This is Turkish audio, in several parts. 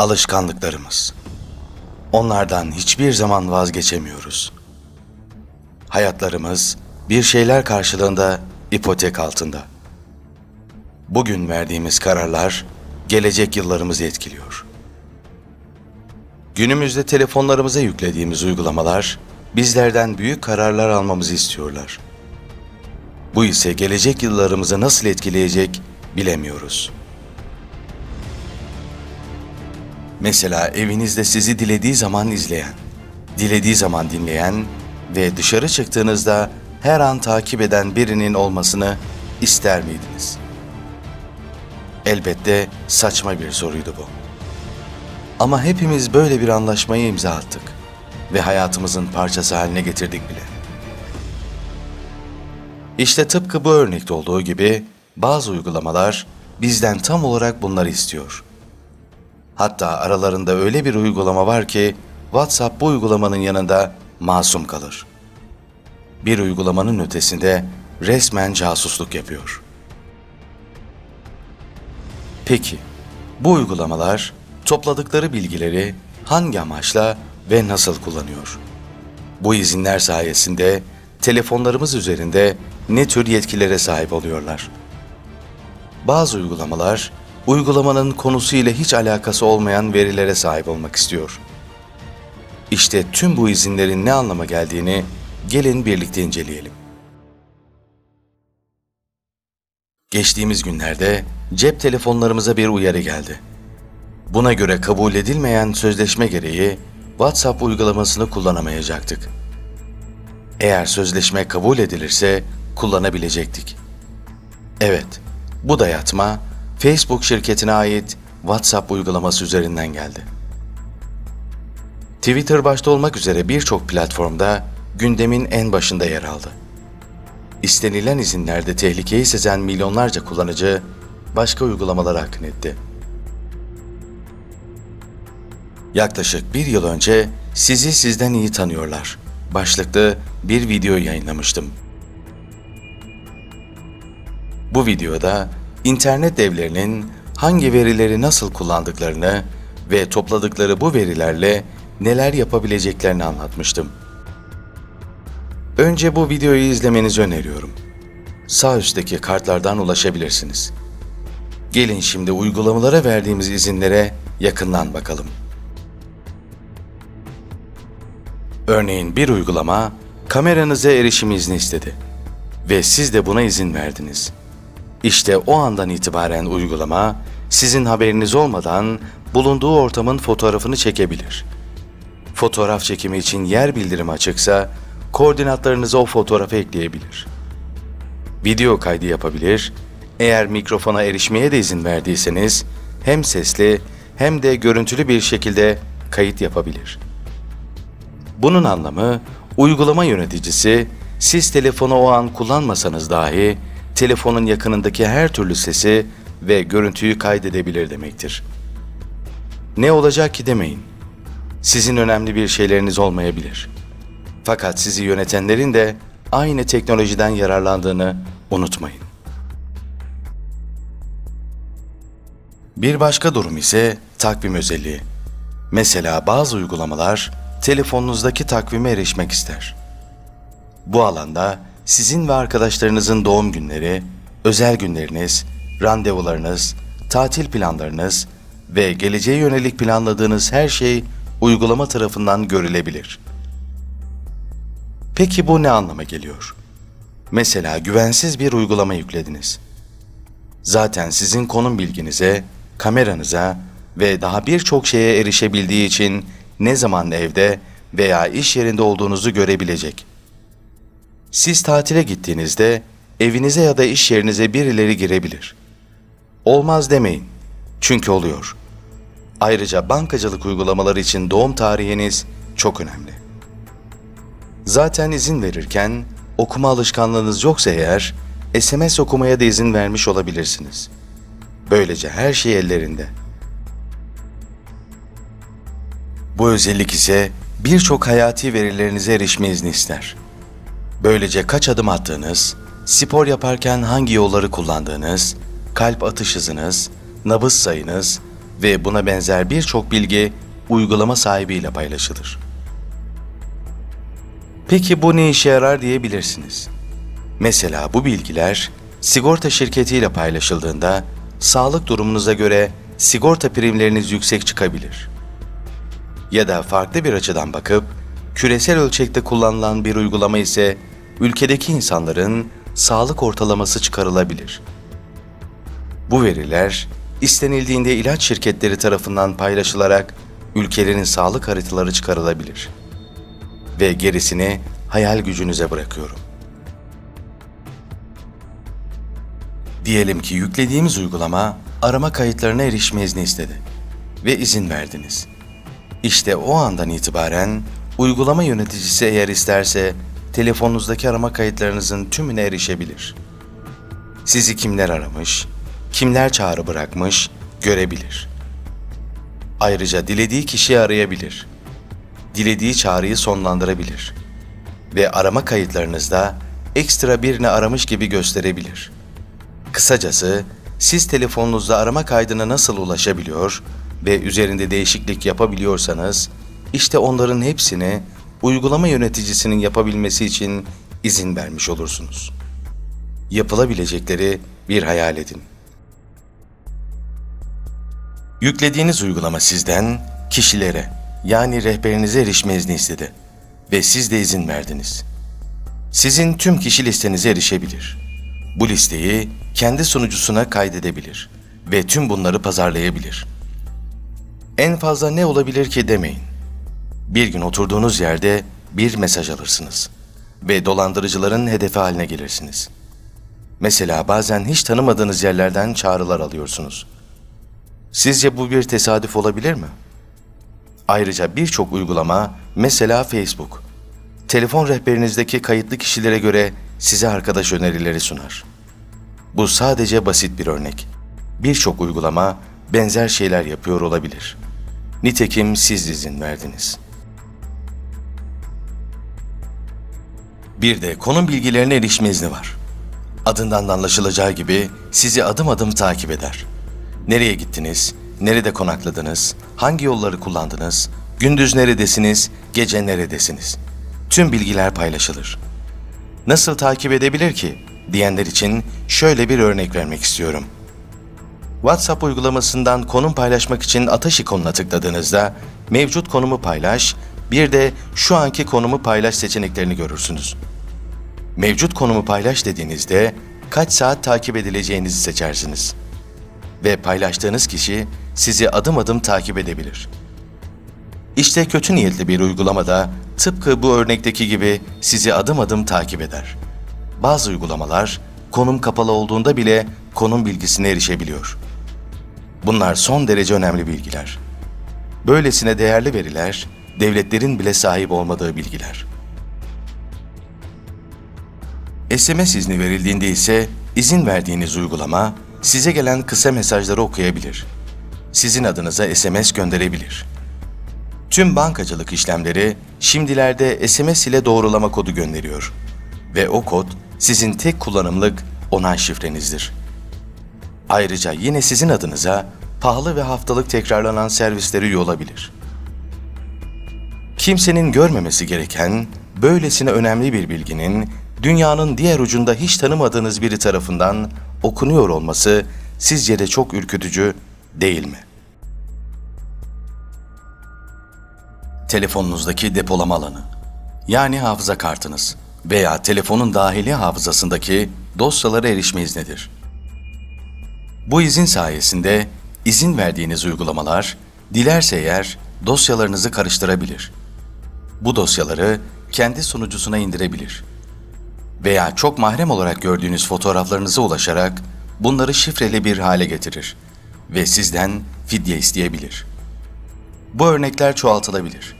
Alışkanlıklarımız. Onlardan hiçbir zaman vazgeçemiyoruz. Hayatlarımız bir şeyler karşılığında ipotek altında. Bugün verdiğimiz kararlar gelecek yıllarımızı etkiliyor. Günümüzde telefonlarımıza yüklediğimiz uygulamalar bizlerden büyük kararlar almamızı istiyorlar. Bu ise gelecek yıllarımızı nasıl etkileyecek bilemiyoruz. Mesela evinizde sizi dilediği zaman izleyen, dilediği zaman dinleyen ve dışarı çıktığınızda her an takip eden birinin olmasını ister miydiniz? Elbette saçma bir soruydu bu. Ama hepimiz böyle bir anlaşmayı imza attık ve hayatımızın parçası haline getirdik bile. İşte tıpkı bu örnekte olduğu gibi bazı uygulamalar bizden tam olarak bunları istiyor. Hatta aralarında öyle bir uygulama var ki WhatsApp bu uygulamanın yanında masum kalır. Bir uygulamanın ötesinde resmen casusluk yapıyor. Peki, bu uygulamalar topladıkları bilgileri hangi amaçla ve nasıl kullanıyor? Bu izinler sayesinde telefonlarımız üzerinde ne tür yetkilere sahip oluyorlar? Bazı uygulamalar uygulamanın konusu ile hiç alakası olmayan verilere sahip olmak istiyor. İşte tüm bu izinlerin ne anlama geldiğini gelin birlikte inceleyelim. Geçtiğimiz günlerde cep telefonlarımıza bir uyarı geldi. Buna göre kabul edilmeyen sözleşme gereği WhatsApp uygulamasını kullanamayacaktık. Eğer sözleşme kabul edilirse kullanabilecektik. Evet, bu dayatma Facebook şirketine ait WhatsApp uygulaması üzerinden geldi. Twitter başta olmak üzere birçok platformda gündemin en başında yer aldı. İstenilen izinlerde tehlikeyi sezen milyonlarca kullanıcı başka uygulamalara akın etti. Yaklaşık bir yıl önce sizi sizden iyi tanıyorlar. Başlıklı bir video yayınlamıştım. Bu videoda internet devlerinin hangi verileri nasıl kullandıklarını ve topladıkları bu verilerle neler yapabileceklerini anlatmıştım. Önce bu videoyu izlemenizi öneriyorum. Sağ üstteki kartlardan ulaşabilirsiniz. Gelin şimdi uygulamalara verdiğimiz izinlere yakından bakalım. Örneğin bir uygulama kameranıza erişim izni istedi ve siz de buna izin verdiniz. İşte o andan itibaren uygulama sizin haberiniz olmadan bulunduğu ortamın fotoğrafını çekebilir. Fotoğraf çekimi için yer bildirimi açıksa koordinatlarınızı o fotoğrafa ekleyebilir. Video kaydı yapabilir, eğer mikrofona erişmeye de izin verdiyseniz hem sesli hem de görüntülü bir şekilde kayıt yapabilir. Bunun anlamı uygulama yöneticisi siz telefonu o an kullanmasanız dahi telefonun yakınındaki her türlü sesi ve görüntüyü kaydedebilir demektir. Ne olacak ki demeyin. Sizin önemli bir şeyleriniz olmayabilir. Fakat sizi yönetenlerin de aynı teknolojiden yararlandığını unutmayın. Bir başka durum ise takvim özelliği. Mesela bazı uygulamalar telefonunuzdaki takvime erişmek ister. Bu alanda sizin ve arkadaşlarınızın doğum günleri, özel günleriniz, randevularınız, tatil planlarınız ve geleceğe yönelik planladığınız her şey uygulama tarafından görülebilir. Peki bu ne anlama geliyor? Mesela güvensiz bir uygulama yüklediniz. Zaten sizin konum bilginize, kameranıza ve daha birçok şeye erişebildiği için ne zaman evde veya iş yerinde olduğunuzu görebilecek. Siz tatile gittiğinizde evinize ya da iş yerinize birileri girebilir. Olmaz demeyin. Çünkü oluyor. Ayrıca bankacılık uygulamaları için doğum tarihiniz çok önemli. Zaten izin verirken okuma alışkanlığınız yoksa eğer SMS okumaya da izin vermiş olabilirsiniz. Böylece her şey ellerinde. Bu özellik ise birçok hayati verilerinize erişme izni ister. Böylece kaç adım attığınız, spor yaparken hangi yolları kullandığınız, kalp atış hızınız, nabız sayınız, ve buna benzer birçok bilgi uygulama sahibiyle paylaşılır. Peki bu ne işe yarar diyebilirsiniz. Mesela bu bilgiler sigorta şirketiyle paylaşıldığında sağlık durumunuza göre sigorta primleriniz yüksek çıkabilir. Ya da farklı bir açıdan bakıp küresel ölçekte kullanılan bir uygulama ise ülkedeki insanların sağlık ortalaması çıkarılabilir. Bu veriler istenildiğinde ilaç şirketleri tarafından paylaşılarak ülkelerin sağlık haritaları çıkarılabilir. Ve gerisini hayal gücünüze bırakıyorum. Diyelim ki yüklediğimiz uygulama arama kayıtlarına erişme izni istedi ve izin verdiniz. İşte o andan itibaren uygulama yöneticisi eğer isterse telefonunuzdaki arama kayıtlarınızın tümüne erişebilir. Sizi kimler aramış, kimler çağrı bırakmış görebilir. Ayrıca dilediği kişiyi arayabilir. Dilediği çağrıyı sonlandırabilir. Ve arama kayıtlarınızda ekstra birini aramış gibi gösterebilir. Kısacası siz telefonunuzda arama kaydına nasıl ulaşabiliyor ve üzerinde değişiklik yapabiliyorsanız işte onların hepsini uygulama yöneticisinin yapabilmesi için izin vermiş olursunuz. Yapılabilecekleri bir hayal edin. Yüklediğiniz uygulama sizden kişilere yani rehberinize erişme izni istedi ve siz de izin verdiniz. Sizin tüm kişi listenize erişebilir. Bu listeyi kendi sunucusuna kaydedebilir ve tüm bunları pazarlayabilir. En fazla ne olabilir ki demeyin. Bir gün oturduğunuz yerde bir mesaj alırsınız ve dolandırıcıların hedefi haline gelirsiniz. Mesela bazen hiç tanımadığınız yerlerden çağrılar alıyorsunuz. Sizce bu bir tesadüf olabilir mi? Ayrıca birçok uygulama, mesela Facebook, telefon rehberinizdeki kayıtlı kişilere göre size arkadaş önerileri sunar. Bu sadece basit bir örnek. Birçok uygulama benzer şeyler yapıyor olabilir. Nitekim siz izin verdiniz. Bir de konum bilgilerine erişme izni var. Adından da anlaşılacağı gibi sizi adım adım takip eder. Nereye gittiniz, nerede konakladınız, hangi yolları kullandınız, gündüz neredesiniz, gece neredesiniz? Tüm bilgiler paylaşılır. Nasıl takip edebilir ki? diyenler için şöyle bir örnek vermek istiyorum. WhatsApp uygulamasından konum paylaşmak için ateş ikonuna tıkladığınızda mevcut konumu paylaş, bir de şu anki konumu paylaş seçeneklerini görürsünüz. Mevcut konumu paylaş dediğinizde kaç saat takip edileceğinizi seçersiniz. Ve paylaştığınız kişi sizi adım adım takip edebilir. İşte kötü niyetli bir uygulamada tıpkı bu örnekteki gibi sizi adım adım takip eder. Bazı uygulamalar konum kapalı olduğunda bile konum bilgisine erişebiliyor. Bunlar son derece önemli bilgiler. Böylesine değerli veriler, devletlerin bile sahip olmadığı bilgiler. SMS izni verildiğinde ise izin verdiğiniz uygulama size gelen kısa mesajları okuyabilir. Sizin adınıza SMS gönderebilir. Tüm bankacılık işlemleri şimdilerde SMS ile doğrulama kodu gönderiyor ve o kod sizin tek kullanımlık onay şifrenizdir. Ayrıca yine sizin adınıza pahalı ve haftalık tekrarlanan servisleri üye olabilir. Kimsenin görmemesi gereken böylesine önemli bir bilginin dünyanın diğer ucunda hiç tanımadığınız biri tarafından okunuyor olması sizce de çok ürkütücü değil mi? Telefonunuzdaki depolama alanı yani hafıza kartınız veya telefonun dahili hafızasındaki dosyalara erişme iznidir. Bu izin sayesinde izin verdiğiniz uygulamalar dilerse eğer dosyalarınızı karıştırabilir. Bu dosyaları kendi sunucusuna indirebilir. Veya çok mahrem olarak gördüğünüz fotoğraflarınıza ulaşarak bunları şifreli bir hale getirir ve sizden fidye isteyebilir. Bu örnekler çoğaltılabilir.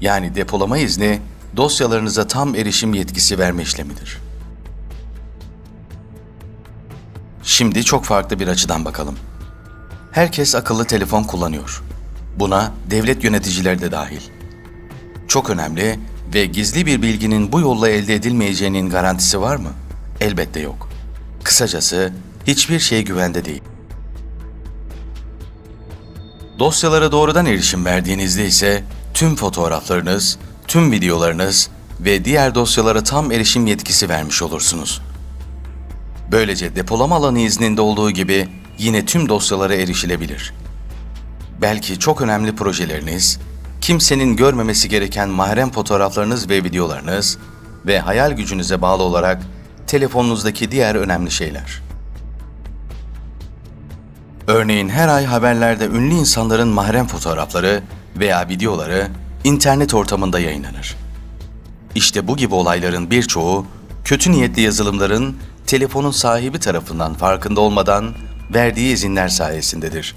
Yani depolama izni dosyalarınıza tam erişim yetkisi verme işlemidir. Şimdi çok farklı bir açıdan bakalım. Herkes akıllı telefon kullanıyor. Buna devlet yöneticileri de dahil. Çok önemli ve gizli bir bilginin bu yolla elde edilmeyeceğinin garantisi var mı? Elbette yok. Kısacası hiçbir şey güvende değil. Dosyalara doğrudan erişim verdiğinizde ise tüm fotoğraflarınız, tüm videolarınız ve diğer dosyalara tam erişim yetkisi vermiş olursunuz. Böylece depolama alanı izninde olduğu gibi yine tüm dosyalara erişilebilir. Belki çok önemli projeleriniz, kimsenin görmemesi gereken mahrem fotoğraflarınız ve videolarınız ve hayal gücünüze bağlı olarak telefonunuzdaki diğer önemli şeyler. Örneğin her ay haberlerde ünlü insanların mahrem fotoğrafları veya videoları internet ortamında yayınlanır. İşte bu gibi olayların birçoğu kötü niyetli yazılımların telefonun sahibi tarafından farkında olmadan verdiği izinler sayesindedir.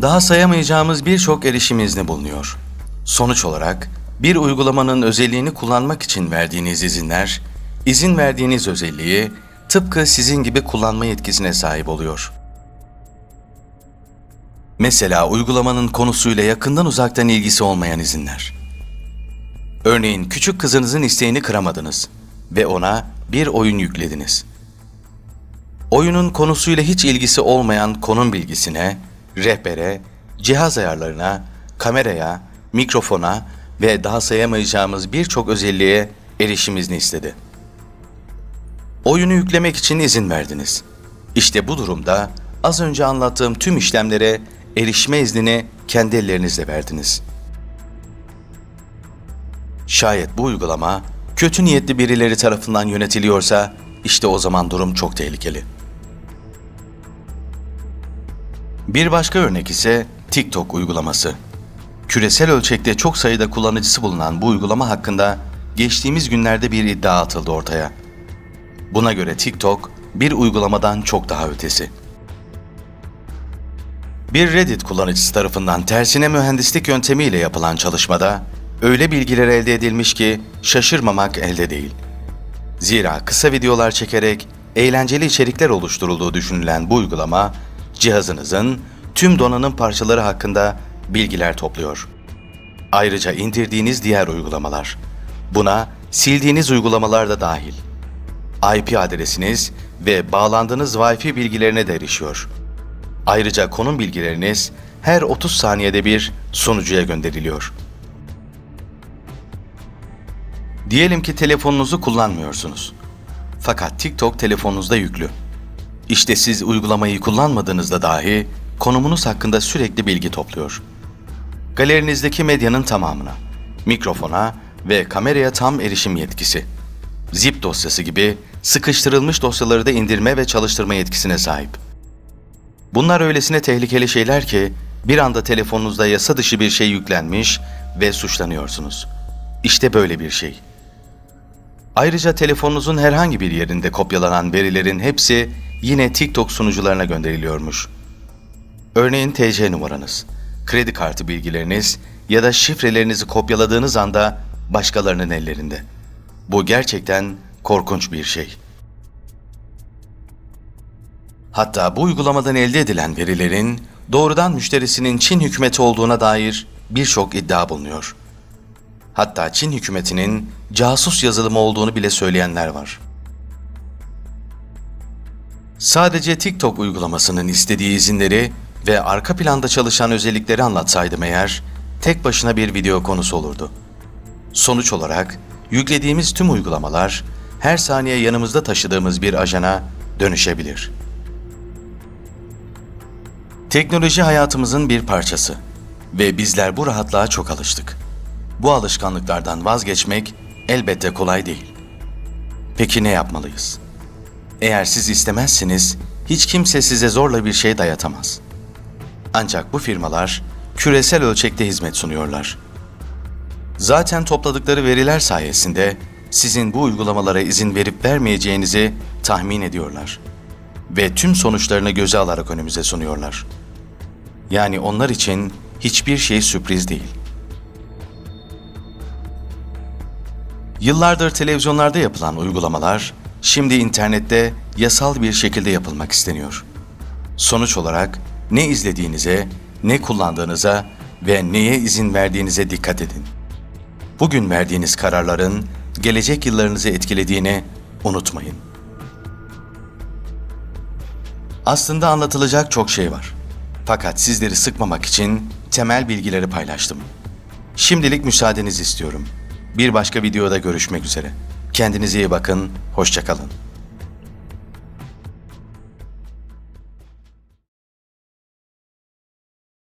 Daha sayamayacağımız birçok erişim izni bulunuyor. Sonuç olarak bir uygulamanın özelliğini kullanmak için verdiğiniz izinler, izin verdiğiniz özelliği tıpkı sizin gibi kullanma yetkisine sahip oluyor. Mesela uygulamanın konusuyla yakından uzaktan ilgisi olmayan izinler. Örneğin küçük kızınızın isteğini kıramadınız ve ona bir oyun yüklediniz. Oyunun konusuyla hiç ilgisi olmayan konum bilgisine, rehbere, cihaz ayarlarına, kameraya, mikrofona ve daha sayamayacağımız birçok özelliğe erişim izni istedi. Oyunu yüklemek için izin verdiniz. İşte bu durumda az önce anlattığım tüm işlemlere erişme iznini kendi ellerinizle verdiniz. Şayet bu uygulama kötü niyetli birileri tarafından yönetiliyorsa işte o zaman durum çok tehlikeli. Bir başka örnek ise TikTok uygulaması. Küresel ölçekte çok sayıda kullanıcısı bulunan bu uygulama hakkında geçtiğimiz günlerde bir iddia atıldı ortaya. Buna göre TikTok bir uygulamadan çok daha ötesi. Bir Reddit kullanıcısı tarafından tersine mühendislik yöntemiyle yapılan çalışmada öyle bilgiler elde edilmiş ki şaşırmamak elde değil. Zira kısa videolar çekerek eğlenceli içerikler oluşturulduğu düşünülen bu uygulama cihazınızın tüm donanım parçaları hakkında bilgiler topluyor. Ayrıca indirdiğiniz diğer uygulamalar. Buna sildiğiniz uygulamalar da dahil. IP adresiniz ve bağlandığınız Wi-Fi bilgilerine de erişiyor. Ayrıca konum bilgileriniz her 30 saniyede bir sunucuya gönderiliyor. Diyelim ki telefonunuzu kullanmıyorsunuz. Fakat TikTok telefonunuzda yüklü. İşte siz uygulamayı kullanmadığınızda dahi konumunuz hakkında sürekli bilgi topluyor. Galerinizdeki medyanın tamamına, mikrofona ve kameraya tam erişim yetkisi. Zip dosyası gibi sıkıştırılmış dosyaları da indirme ve çalıştırma yetkisine sahip. Bunlar öylesine tehlikeli şeyler ki bir anda telefonunuzda yasa dışı bir şey yüklenmiş ve suçlanıyorsunuz. İşte böyle bir şey. Ayrıca telefonunuzun herhangi bir yerinde kopyalanan verilerin hepsi yine TikTok sunucularına gönderiliyormuş. Örneğin TC numaranız, kredi kartı bilgileriniz ya da şifrelerinizi kopyaladığınız anda başkalarının ellerinde. Bu gerçekten korkunç bir şey. Hatta bu uygulamadan elde edilen verilerin doğrudan müşterisinin Çin hükümeti olduğuna dair birçok iddia bulunuyor. Hatta Çin hükümetinin casus yazılımı olduğunu bile söyleyenler var. Sadece TikTok uygulamasının istediği izinleri ve arka planda çalışan özellikleri anlatsaydım eğer, tek başına bir video konusu olurdu. Sonuç olarak yüklediğimiz tüm uygulamalar her saniye yanımızda taşıdığımız bir ajana dönüşebilir. Teknoloji hayatımızın bir parçası ve bizler bu rahatlığa çok alıştık. Bu alışkanlıklardan vazgeçmek elbette kolay değil. Peki ne yapmalıyız? Eğer siz istemezseniz hiç kimse size zorla bir şey dayatamaz. Ancak bu firmalar küresel ölçekte hizmet sunuyorlar. Zaten topladıkları veriler sayesinde sizin bu uygulamalara izin verip vermeyeceğinizi tahmin ediyorlar ve tüm sonuçlarını göze alarak önümüze sunuyorlar. Yani onlar için hiçbir şey sürpriz değil. Yıllardır televizyonlarda yapılan uygulamalar şimdi internette yasal bir şekilde yapılmak isteniyor. Sonuç olarak ne izlediğinize, ne kullandığınıza ve neye izin verdiğinize dikkat edin. Bugün verdiğiniz kararların gelecek yıllarınızı etkilediğini unutmayın. Aslında anlatılacak çok şey var. Fakat sizleri sıkmamak için temel bilgileri paylaştım. Şimdilik müsaadenizi istiyorum. Bir başka videoda görüşmek üzere. Kendinize iyi bakın, hoşçakalın.